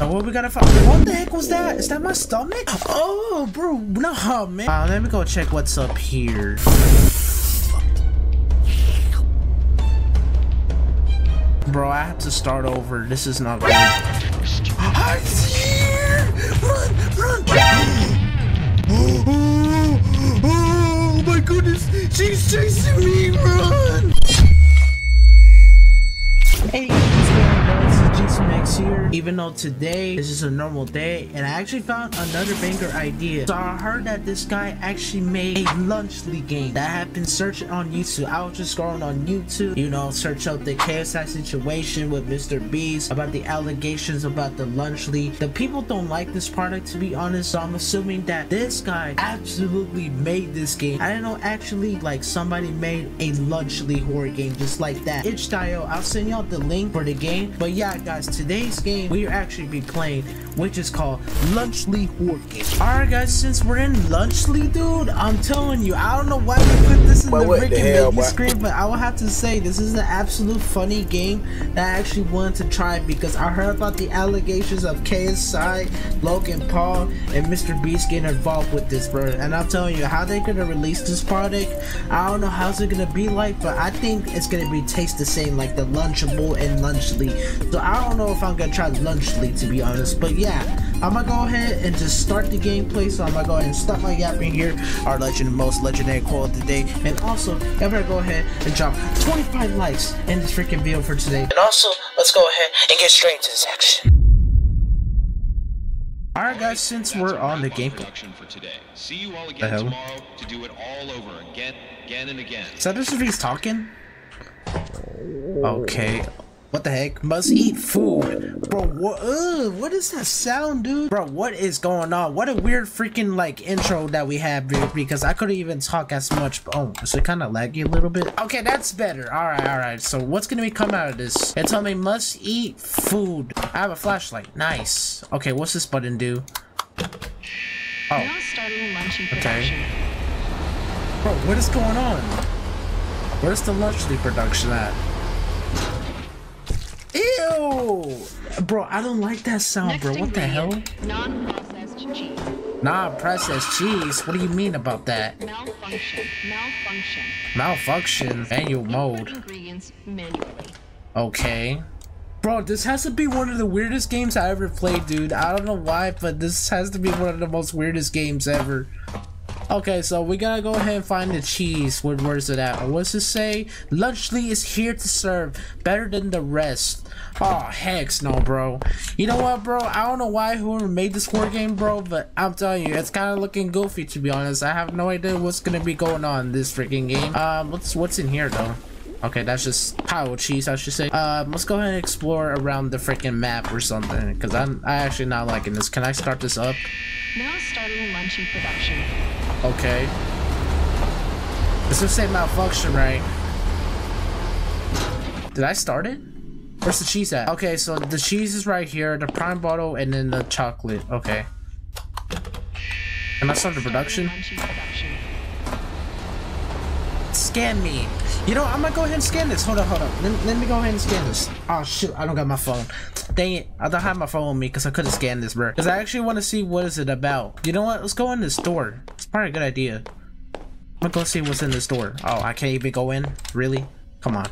Oh, what we gotta find? What the heck was that? Is that my stomach? Oh, bro, no, man. Uh, let me go check what's up here. Bro, I have to start over. This is not good. I'm here! Run, run! Oh, oh, oh my goodness! She's chasing me! Run! Hey, Even though today this is a normal day, and I actually found another banger idea. So I heard that this guy actually made a Lunchly game that I have been searching on YouTube. I was just scrolling on YouTube, you know, search out the KSI situation with Mr. Beast about the allegations about the Lunchly. The people don't like this product, to be honest. So I'm assuming that this guy absolutely made this game. I don't know actually like somebody made a Lunchly horror game just like that. Itch.io. I'll send y'all the link for the game. But yeah, guys, today's game we actually be playing, which is called Lunchly Game. Alright, guys, since we're in Lunchly, dude, I'm telling you, I don't know why we put this in But the freaking hell, screen, but I will have to say this is an absolute funny game that I actually wanted to try because I heard about the allegations of KSI, Logan Paul, and Mr. Beast getting involved with this, bro. And I'm telling you, how they're gonna release this product, I don't know how's it gonna be like, but I think it's gonna be taste the same like the Lunchable and Lunchly. So I don't know if I'm gonna try Lunchly to be honest, but yeah, I'm gonna go ahead and just start the gameplay. So I'm gonna go ahead and stop my yapping here. Our legend, most legendary call of the day, and also you better go ahead and drop 25 likes in this freaking video for today. And also, let's go ahead and get straight into this action. Alright guys, since we're on the gameplay. production for today. See you all again tomorrow to do it all over again, again and again. Is that just if he's talking? Okay. What the heck? Must eat food. Bro, what what is that sound, dude? Bro, what is going on? What a weird freaking like intro that we have, dude, because I couldn't even talk as much. Oh, is it kind of laggy a little bit? Okay, that's better. Alright, alright. So what's gonna be coming out of this? It told me must eat food. I have a flashlight. Nice. Okay, what's this button do? Oh, Now starting luncheon Okay. bro, what is going on? Where's the Lunchly production at? Bro, I don't like that sound, Next bro. What the hell? Non-processed cheese. Nah, processed cheese. What do you mean about that? Malfunction. Malfunction. Malfunction. Manual mode. ingredients manually. Okay. Bro, this has to be one of the weirdest games I ever played, dude. I don't know why, but this has to be one of the most weirdest games ever. Okay, so we gotta go ahead and find the cheese. Where, where's it at? What's it say? Lunchly is here to serve, better than the rest. Oh, heck no, bro. You know what, bro? I don't know why whoever made this horror game, bro, but I'm telling you, it's kind of looking goofy, to be honest. I have no idea what's gonna be going on in this freaking game. Um, what's what's in here, though? Okay, that's just pile of cheese, I should say. Um, let's go ahead and explore around the freaking map or something, because I'm I actually not liking this. Can I start this up? Now starting luncheon production. Okay. This will say malfunction, right? Did I start it? Where's the cheese at? Okay, so the cheese is right here, the prime bottle, and then the chocolate. Okay. Can I start production. Scan me. You know, I'm gonna go ahead and scan this. Hold on, hold on. Let, let me go ahead and scan this. Oh shoot, I don't got my phone. Dang it, I don't have my phone with me because I couldn't scan this, bro. Because I actually want to see what is it about. You know what? Let's go in the store. Probably a good idea. Gonna go see what's in this door. Oh, I can't even go in? Really? Come on.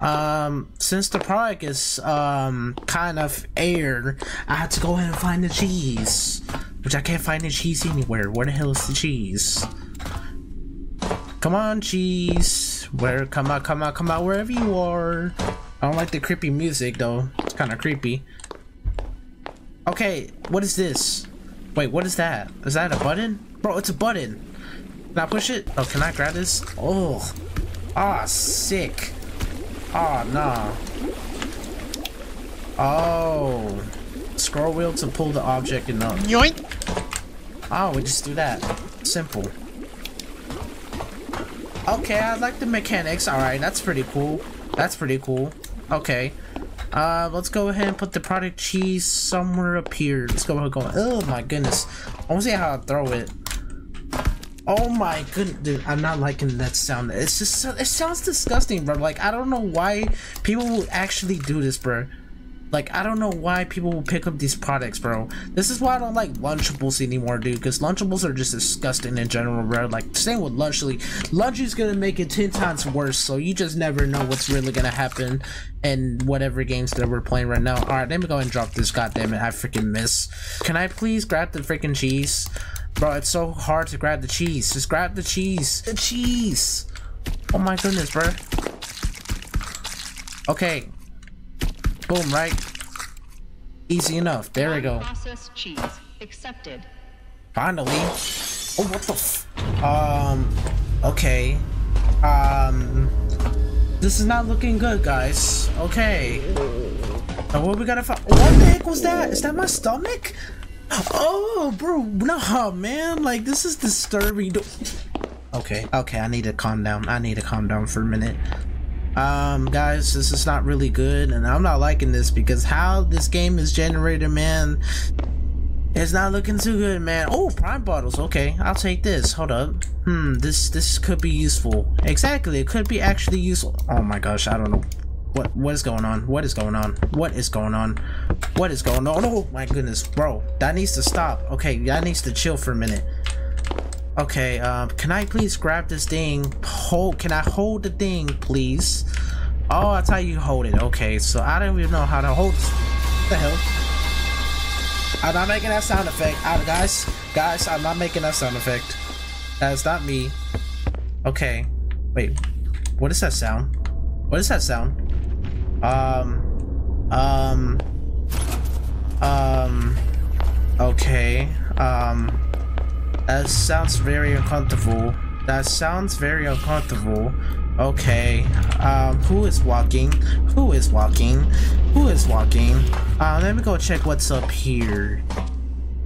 Um, since the product is, um, kind of air, I had to go ahead and find the cheese. Which I can't find the cheese anywhere. Where the hell is the cheese? Come on, cheese. Where? Come out, come out, come out, wherever you are. I don't like the creepy music, though. It's kind of creepy. Okay, what is this? Wait, what is that? Is that a button? Bro, it's a button. Can I push it? Oh, can I grab this? Oh. Ah, sick. Oh, nah. Oh. Scroll wheel to pull the object and up. Yoink! Oh, we just do that. Simple. Okay, I like the mechanics. Alright, that's pretty cool. That's pretty cool. Okay. Uh, let's go ahead and put the product cheese somewhere up here. Let's go ahead and go. Oh my goodness. I want to see how I throw it. Oh my goodness, dude, I'm not liking that sound. It's just, so, it sounds disgusting, bro. Like, I don't know why people will actually do this, bro. Like, I don't know why people will pick up these products, bro. This is why I don't like Lunchables anymore, dude. Because Lunchables are just disgusting in general, bro. Like, same with Lunchly. Lunchy's gonna make it 10 times worse, so you just never know what's really gonna happen in whatever games that we're playing right now. Alright, let me go and drop this. God damn it, I freaking miss. Can I please grab the freaking cheese? Bro, it's so hard to grab the cheese. Just grab the cheese. The cheese. Oh my goodness, bro. Okay. Boom, right? Easy enough. There we go. Processed cheese accepted. Finally. Oh, what the f- Um, okay. Um, this is not looking good, guys. Okay. Now what we gotta find? What the heck was that? Is that my stomach? Oh, bro, no, man. Like, this is disturbing. Okay, okay, I need to calm down. I need to calm down for a minute. Um, guys, this is not really good, and I'm not liking this because how this game is generated, man, it's not looking too good, man. Oh, prime bottles. Okay, I'll take this. Hold up. Hmm, this this could be useful. Exactly, it could be actually useful. Oh my gosh, I don't know. What what is going on? What is going on? What is going on? What is going on? Oh my goodness, bro, that needs to stop. Okay, that needs to chill for a minute. Okay, um, can I please grab this thing? Hold, can I hold the thing, please? Oh, that's how you hold it. Okay, so I don't even know how to hold the hell? I'm not making that sound effect. Uh, guys, guys, I'm not making that sound effect. That's not me. Okay. Wait, what is that sound? What is that sound? Um, um, um, okay, um, that sounds very uncomfortable. That sounds very uncomfortable. Okay, um, who is walking? Who is walking? Who is walking? Uh, let me go check what's up here.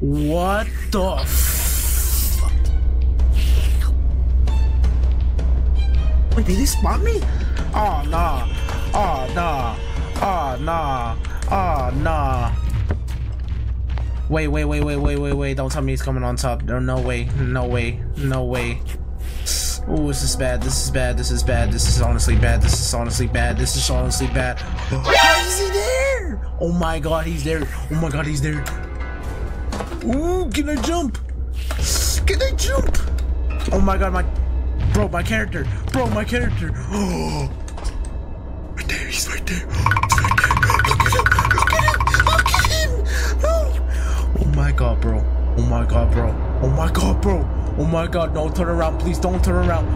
What the f- Wait, did he spot me? Oh, nah. Oh, nah. Oh, nah. Oh, nah. Wait, wait, wait, wait, wait, wait, wait. Don't tell me he's coming on top. No, no way. No way. No way. Oh, this is bad. This is bad. This is bad. This is honestly bad. This is honestly bad. This is honestly bad. How is he there? Oh my god, he's there. Oh my god, he's there. Ooh, can I jump? Can I jump? Oh my god, my bro, my character. Bro, my character. Oh. He's right there. He's right there. Look at him. Look at him. Look at him. No. Oh my god, bro. Oh my god, bro. Oh my god, bro. Oh my god, no, turn around, please don't turn around.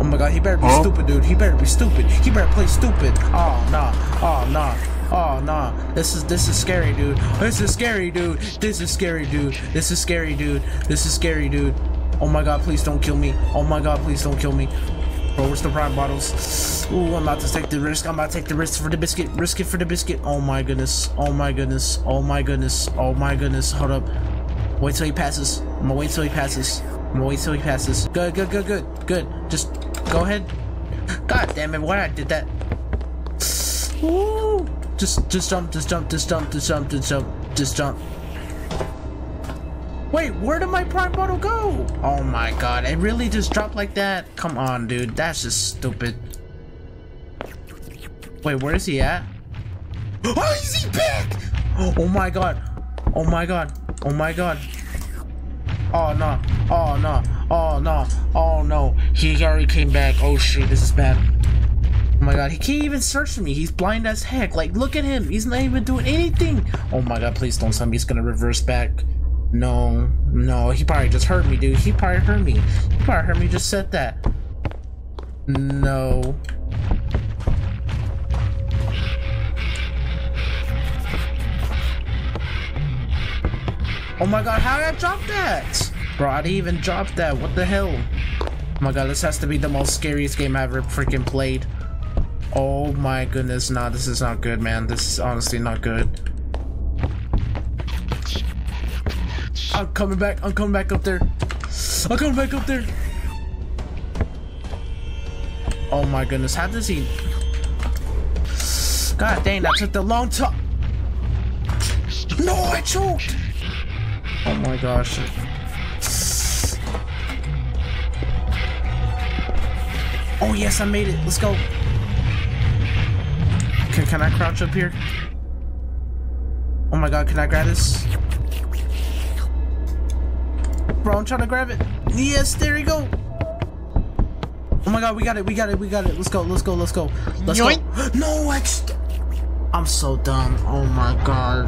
Oh my god, he better be Huh? stupid, dude. He better be stupid. He better play stupid. Oh nah. Oh nah. Oh nah. This is this is scary, dude. This is scary, dude. This is scary, dude. This is scary, dude. This is scary, dude. Oh my god, please don't kill me. Oh my god, please don't kill me. Bro, where's the prime bottles? Ooh, I'm about to take the risk. I'm about to take the risk for the biscuit. Risk it for the biscuit. Oh my goodness. Oh my goodness. Oh my goodness. Oh my goodness. Hold up. Wait till he passes. I'm gonna wait till he passes. I'm gonna wait till he passes. Good, good, good, good, good. Just go ahead. God damn it, why I did that? Ooh. Just, just jump, just jump, just jump, just jump, just jump, just jump. Wait, where did my prime bottle go? Oh my god, it really just dropped like that? Come on, dude, that's just stupid. Wait, where is he at? Oh, is he back? Oh my god. Oh my god. Oh my god. Oh no. Oh no. Oh no. Oh no. He already came back. Oh shit, this is bad. Oh my god, he can't even search for me. He's blind as heck. Like, look at him. He's not even doing anything. Oh my god, please don't tell me he's gonna reverse back. No, no, he probably just heard me, dude. He probably heard me. He probably heard me just said that. No. Oh my god, how did I drop that? Bro, I didn't even drop that. What the hell? Oh my god, this has to be the most scariest game I ever freaking played. Oh my goodness, nah, this is not good, man. This is honestly not good. I'm coming back. I'm coming back up there. I'm coming back up there. Oh my goodness, how does he... God dang, that took the long time. No, I choked. Oh my gosh. Oh yes, I made it. Let's go. Can, can I crouch up here? Oh my god, can I grab this? Bro, I'm trying to grab it. Yes, there you go. Oh my god, we got it, we got it, we got it. Let's go, let's go, let's go. Let's go. No, I just... I'm so dumb. Oh my god.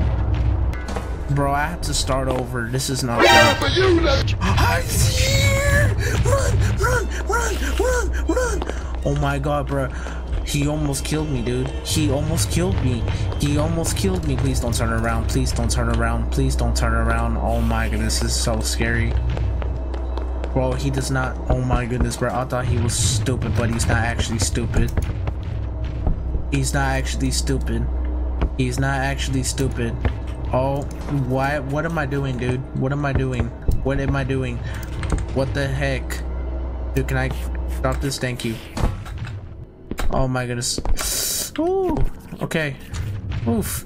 Bro, I have to start over. This is not good. I see Run, run, run, run, run. Oh my god, bro. He almost killed me, dude. He almost killed me. He almost killed me. Please don't turn around. Please don't turn around. Please don't turn around. Oh my goodness, this is so scary. Bro, he does not. Oh my goodness, bro. I thought he was stupid, but he's not actually stupid. He's not actually stupid. He's not actually stupid. Oh, why? What am I doing, dude? What am I doing? What am I doing? What the heck? Dude, can I drop this? Thank you. Oh my goodness. Ooh. Okay. Oof.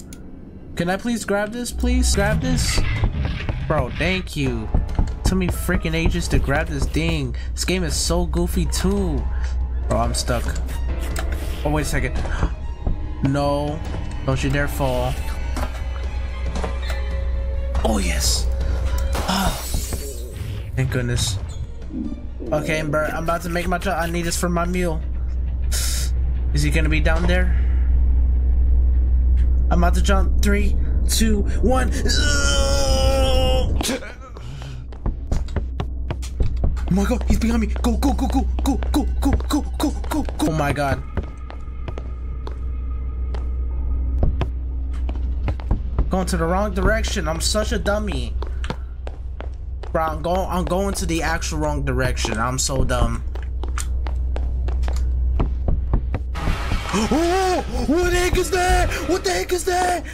Can I please grab this, please? Grab this? Bro, thank you. Took me freaking ages to grab this thing. This game is so goofy too. Bro, I'm stuck. Oh, wait a second. No. Don't you dare fall. Oh, yes. Oh. Thank goodness. Okay, bro, I'm about to make my I need this for my meal. Is he gonna be down there? I'm about to jump. Three, two, one. Oh Oh my god, he's behind me. Go, go, go, go, go, go, go, go, go, go, go. Oh my god. Going to the wrong direction. I'm such a dummy. Bro, I'm going I'm going to the actual wrong direction. I'm so dumb. Oh, what the heck is that? What the heck is that?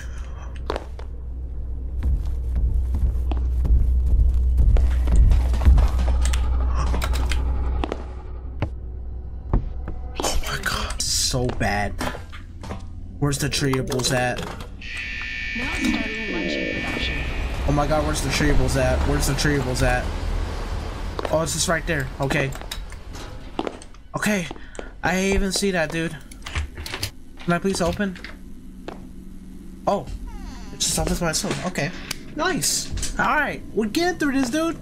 So bad. Where's the treeables at? Oh my god, where's the treeables at? Where's the treeables at? Oh, it's just right there. Okay. Okay. I even see that, dude. Can I please open? Oh. It just opens by itself. Okay. Nice. Alright. We're getting through this, dude.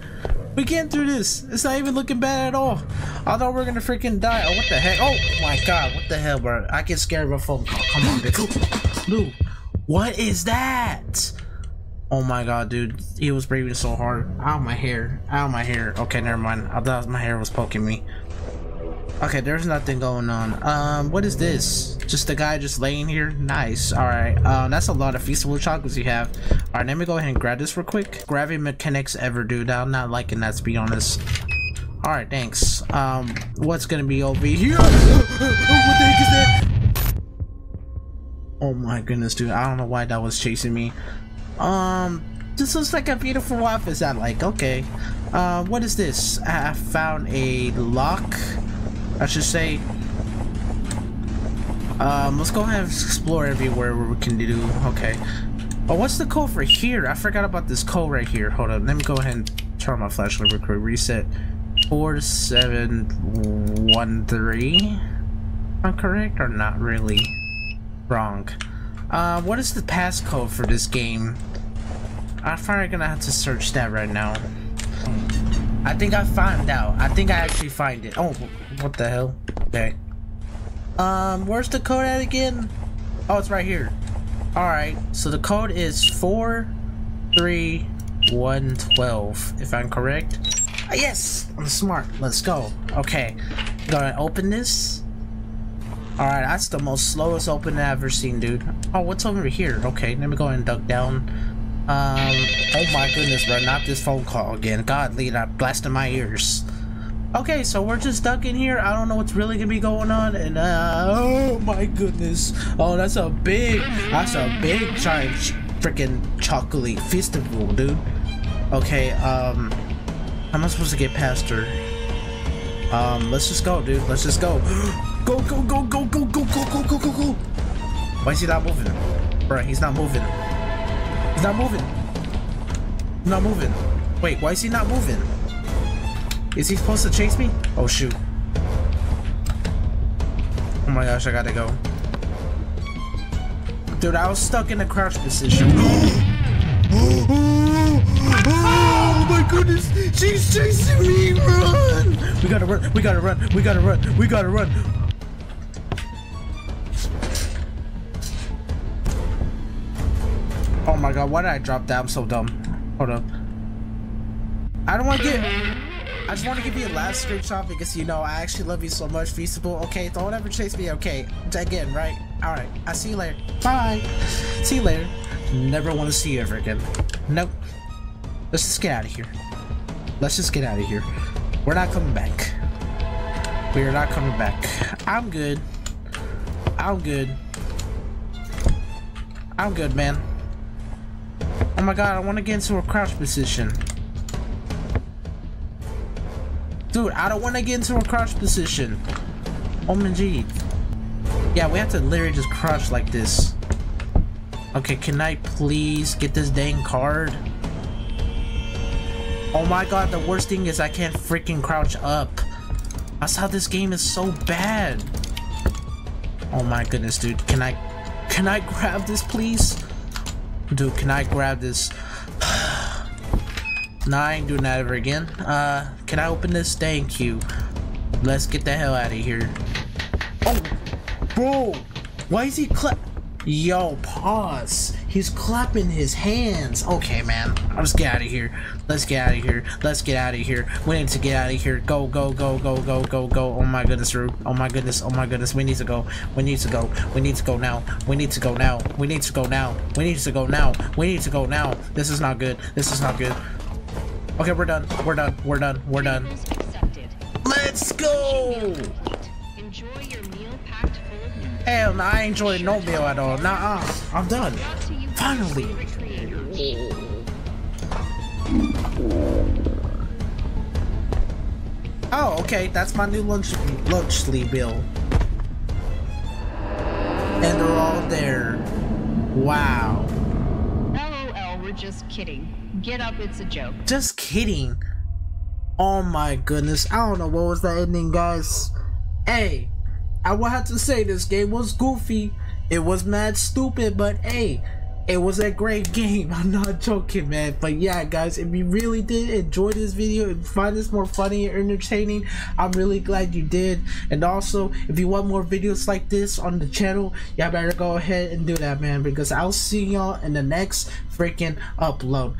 We're getting through this. It's not even looking bad at all. I thought we are gonna freaking die. Oh, what the heck? Oh my god. What the hell, bro? I get scared of a phone call. Come on, bitch. Dude. What is that? Oh my god, dude. He was breathing so hard. Ow, my hair. Ow, my hair. Okay, never mind. I thought my hair was poking me. Okay, there's nothing going on. Um, what is this? Just a guy just laying here? Nice. Alright, um, that's a lot of feastable chocolates you have. Alright, let me go ahead and grab this real quick. Gravity mechanics ever, dude. I'm not liking that, to be honest. Alright, thanks. Um, what's gonna be over here? what the heck is that? Oh my goodness, dude. I don't know why that was chasing me. Um, this looks like a beautiful office. I'm like, okay. Uh, what is this? I found a lock. I should say. Um, let's go ahead and explore everywhere where we can do. Okay. Oh, what's the code for here? I forgot about this code right here. Hold on. Let me go ahead and turn my flashlight real quick. Reset. Four seven one three. Am I correct or not really? Wrong. Uh, what is the passcode for this game? I'm probably gonna have to search that right now. I think I found out. I think I actually find it. Oh, what the hell? Okay. Um, where's the code at again? Oh, it's right here. Alright, so the code is 43112, if I'm correct. Ah, yes! I'm smart. Let's go. Okay. Gonna open this. Alright, that's the most slowest open I've ever seen, dude. Oh, what's over here? Okay, let me go and duck down. Um, oh my goodness, bro, not this phone call again. God, lead, I blasted my ears. Okay, so we're just stuck in here. I don't know what's really gonna be going on, and uh, oh my goodness. Oh, that's a big, that's a big giant freaking chocolate festival, dude. Okay, um, how am I supposed to get past her? Um, let's just go, dude. Let's just go. Go, go, go, go, go, go, go, go, go, go, go. Why is he not moving? Bro, he's not moving. Not moving. He's not moving. Wait, why is he not moving? Is he supposed to chase me? Oh, shoot. Oh my gosh, I gotta go. Dude, I was stuck in a crouch position. Oh my goodness! She's chasing me! Run! We gotta run! We gotta run! We gotta run! We gotta run! Why did I drop that? I'm so dumb. Hold up. I don't want to get... I just want to give you a last screenshot because, you know, I actually love you so much, Feastable. Okay, don't ever chase me, okay? Again, right? Alright, I'll see you later. Bye! See you later. Never want to see you ever again. Nope. Let's just get out of here. Let's just get out of here. We're not coming back. We are not coming back. I'm good. I'm good. I'm good, man. Oh my god, I want to get into a crouch position. Dude, I don't want to get into a crouch position. Oh my gee. Yeah, we have to literally just crouch like this. Okay, can I please get this dang card? Oh my god, the worst thing is I can't freaking crouch up. That's how this game is so bad. Oh my goodness, dude. Can I can I grab this please? Dude, can I grab this? nah, I ain't doing that ever again. Uh, can I open this? Thank you. Let's get the hell out of here. Oh, bro. Why is he? Yo, pause. He's clapping his hands. Okay, man. Let's get out of here. Let's get out of here. Let's get out of here. We need to get out of here. Go, go, go, go, go, go, go. Oh my goodness, Rube. Oh my goodness. Oh my goodness. We need to go. We need to go. We need to go now. We need to go now. We need to go now. We need to go now. We need to go now. This is not good. This is not good. Okay, we're done. We're done. We're done. We're done. Let's go. Hell no, I ain't enjoying no meal at all. Nah, uh, I'm done. Brought to you by Finally. your favorite creators. Oh, okay, that's my new lunch lunchly bill. And they're all there. Wow. LOL, we're just kidding. Get up, it's a joke. Just kidding. Oh my goodness. I don't know what was the ending, guys. Hey, I will have to say this game was goofy. It was mad stupid, but hey, it was a great game. I'm not joking, man. But yeah, guys, if you really did enjoy this video and find this more funny and entertaining, I'm really glad you did. And also, if you want more videos like this on the channel, y'all better go ahead and do that, man. Because I'll see y'all in the next freaking upload.